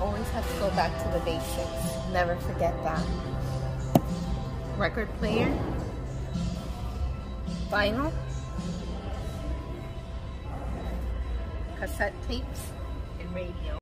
always have to go back to the basics. Never forget that. Record player, vinyl, cassette tapes, and radio.